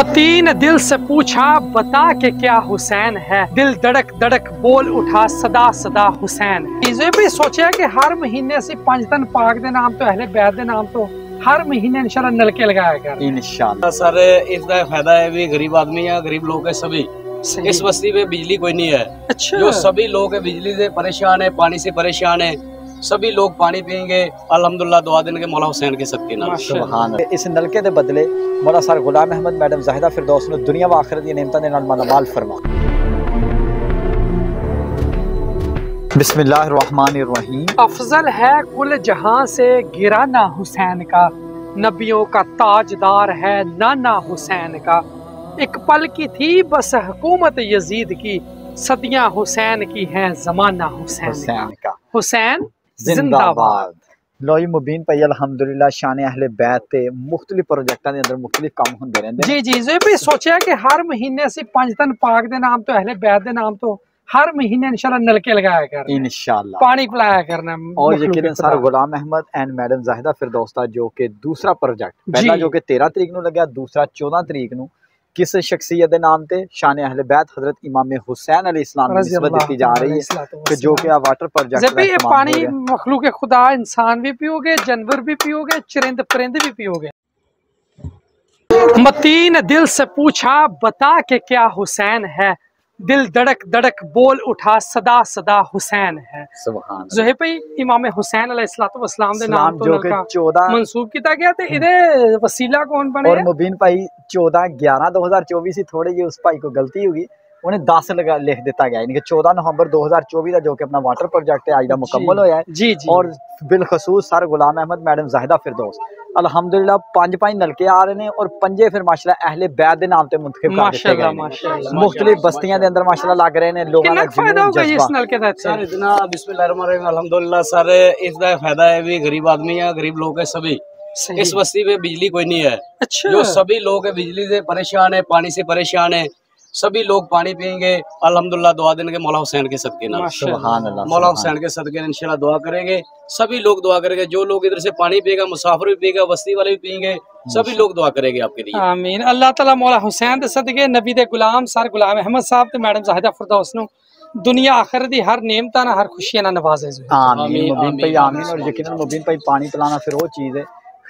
متین دل سے پوچھا بتا کہ کیا حسین ہے؟ دل دڑک دڑک بول اٹھا صدا صدا حسین۔ یہ بھی سوچیا کہ ہر مہینے سے پانچ دن پاک دے نام تو اہل بیت دے نام تو ہر مہینے انشاءاللہ نلکے لگایا کر۔ انشاءاللہ۔ سر اس کا فائدہ ہے بھی غریب آدمی ہے غریب لوگ ہے سبھی۔ اس بستی میں بجلی کوئی نہیں ہے۔ اچھا۔ جو سبھی لوگ ہیں بجلی سے پریشان ہے پانی سے پریشان ہے سبھی لوگ پانی پئیں گے الحمدللہ دعا دیں گے مولا حسین کے صدقے نال۔ سبحان اللہ اس نلکے دے بدلے مولا سر غلام احمد میڈم زاہدہ فردوس نو دنیا و آخرت دی نعمتاں دے نال مالا مال فرما بسم اللہ الرحمن الرحیم افضل ہے کل جہاں سے گرانا حسین کا نبیوں کا تاجدار ہے نانا حسین کا ایک پل کی تھی بس حکومت یزید کی صدیاں حسین کی ہیں زمانہ حسین حسین کا حسین زندہ باد۔ لوئی مبین پئی الحمدللہ شان اہل بیت تے مختلف پروجیکٹاں دے اندر مختلف کام ہوندے رہندے۔ جی جی جو بھی سوچیا کہ ہر مہینے سے پانچ دن پاک دے نام تو اہل بیت دے نام تو ہر مہینے انشاءاللہ نلکے لگایا کرنا۔ انشاءاللہ۔ پانی پلایا کرنا اور یقیناً۔ Sir Ghulam Ahmad and madam Zahida فردوستہ جو کہ دوسرا پروجیکٹ۔ جی۔ پہلا جو کہ تیرہ تاریخ نو لگیا دوسرا چودہ تاریخ نو۔ کس شخصیت نام تے شان اہل بیت حضرت امام حسین علیہ السلام کی نسبت دیتی جا رہی ہے کہ جو کہ واٹر پروجیکٹ جب یہ پانی مخلوق خدا انسان بھی پیو گے جانور بھی پیو گے چرند پرند بھی پیو گے متین دل سے پوچھا بتا کہ کیا حسین ہے؟ دل دڑک دڑک بول اٹھا صدا صدا حسین ہے۔ سبحان پئی امام حسین علیہ الصلوۃ والسلام دے نام تو جو کہ نلکا چودہ منسوب کیتا گیا تے ایدے وسیلہ کون بنے؟ اور مبین بھائی چودہ گیارہ دو ہزار چوبیس ہی تھوڑے جی اس بھائی کو غلطی ہوگی۔ انہیں دس لگا لکھ دیتا گیا یعنی کہ چودہ نومبر دو ہزار چوبی کا جو کہ اپنا واٹر پروجیکٹ ہے آج دا مکمل ہویا ہے۔ جی جی۔ اور بالخصوص سر غلام احمد میڈم زاہدہ فردوس۔ الحمدللہ پانچ پانچ نلکے آ رہے ہیں اور پنجے پھر ماشاءاللہ اہل بیت دے نام تے منتخب کر دیتے گئے ہیں۔ مختلف بستیاں دے اندر ماشاءاللہ لگ رہے ہیں لوگوں کتنا کا فائدہ ہوگا اس نلکے دا سر اتنا بسم اللہ الرحمن الرحیم۔ الحمدللہ سر اس کا فائدہ ہے بھی غریب آدمی ہے غریب لوگ ہے سبھی۔ اس بستی میں بجلی کوئی نہیں ہے۔ اچھا۔ جو سبھی لوگ ہیں بجلی سے پریشان ہے پانی سے پریشان ہے سبھی لوگ پانی پئیں گے الحمدللہ دعا دیں گے مولا حسین کے صدقے سبحان اللہ مولا حسین کے صدقے انشاءاللہ دعا کریں گے سبھی لوگ دعا کریں گے جو لوگ ادھر سے پانی پیے گا مسافر بھی پیے گا بستی والے بھی پئیں گے سبھی لوگ دعا کریں گے آپ کے لیے آمین اللہ تعالیٰ مولا حسین دے صدقے نبی دے غلام سر غلام احمد صاحب تے میڈم زاہدہ فردوس نو دنیا آخر دی ہر نعمتاں نال ہر خوشیاں نال نوازے آمین مبین پہ آمین اور یقیناً مبین پہ پانی پلانا پھر وہ چیز ہے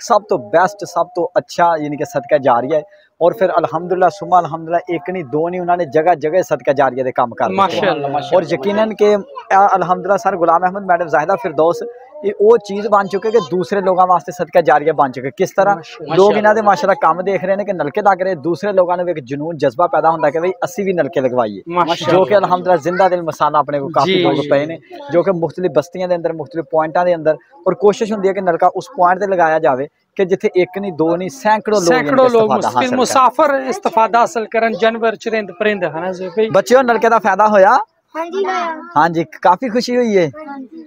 سب تو بیسٹ سب تو اچھا یعنی کہ صدقہ جاریہ ہے اور پھر الحمدللہ سما الحمدللہ ایک نہیں دو نہیں انہوں نے جگہ جگہ صدقہ جاریہ دے کام کر دیتے ہیں۔ اور یقیناً کہ الحمدللہ سر غلام احمد میڈم زاہدہ فردوس یہ وہ چیز بن چکے کہ دوسرے لوگوں واسطے صدقہ جاریہ بن چکے کس طرح؟ ماشاءاللہ۔ لوگ انہاں دے ماشاءاللہ کام دیکھ رہے ہیں کہ نلکے لگ رہے ہیں۔ دوسرے لوگوں نے بھی ایک جنون جذبہ پیدا ہوتا ہے کہ بھئی اسی بھی نلکے لگوائیے۔ ماشاءاللہ۔ جو کہ الحمدللہ زندہ دل مسالہ اپنے کو کافی جی، لوگ جی۔ پے نے۔ جو کہ مختلف بستیاں دے اندر مختلف پوائنٹاں دے اندر اور کوشش ہوندی ہے کہ نلکا اس پوائنٹ تے لگایا جاوے کہ جتھے ایک نہیں دو نہیں سینکڑوں لوگ سینکڑوں ان کا لوگ مسافر استفادہ حاصل کرن جانور چرند پرند ہے نا جو بھئی بچیوں نلکے دا فائدہ ہویا؟ ہاں جی ہاں ہاں جی کافی خوشی ہوئی ہے۔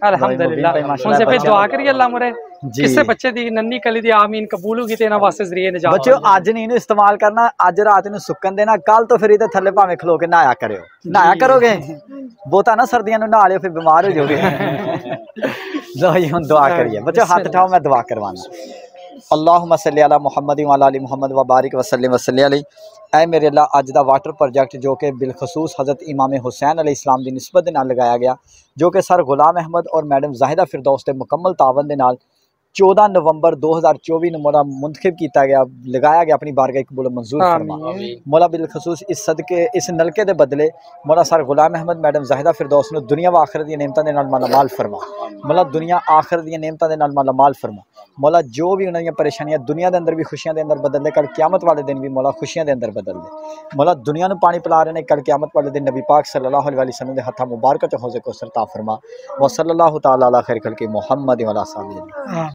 الحمدللہ ان سے بچے دعا کریے اللہ مرے جی۔ کسے بچے دی ننی کلی دی آمین قبول ہوگی تے انہاں واسطے ذریعے نجات بچیو اج نہیں انہوں استعمال کرنا اج رات نو سکن دینا کل تو پھر ادھر تھلے پاویں کھلو کے نہایا کریو۔ نہایا کرو گے؟ بوتا نا سردیاں نو نہا لیو پھر بیمار ہو جاؤ گے۔ لو جی ہن دعا کریے۔ بچو ہاتھ اٹھاؤ میں دعا کروانا۔ اللہم صلی علی محمد وعلی علی محمد وبارک وسلم وصلی علی اے میرے اللہ اج دا واٹر پروجیکٹ جو کہ بالخصوص حضرت امام حسین علیہ السلام دی نسبت دے نال لگایا گیا، جو کہ سر غلام احمد اور میڈم زاہدہ فردوس دے مکمل تعاون دے نال چودہ نومبر دو ہزار چوبی نو مولا منتخب کیتا گیا لگایا گیا اپنی بارگاہ قبول منظور فرما۔ مولا بالخصوص اس صدقے اس نلکے دے بدلے مولا سر غلام احمد میڈم زاہدہ فردوس نو دنیا و آخرت دی نعمتاں دے نال مالا مال فرما۔ مولا دنیا آخرت دی نعمتاں دے نال مالا مال فرما۔ مولا جو بھی انہاں دی پریشانیاں دنیا دے اندر بھی خوشیاں دے اندر بدل دے کل قیامت والے دن بھی مولا خوشیاں دے اندر بدل دے۔ مولا دنیا نو پانی پلا رہے نے کل قیامت والے دن نبی پاک صلی اللہ علیہ وسلم دے ہتھاں مبارکہ چ حوض کو سرتا فرما۔ وصلی اللہ تعالی علی خیر خلق محمد و علی صحابہ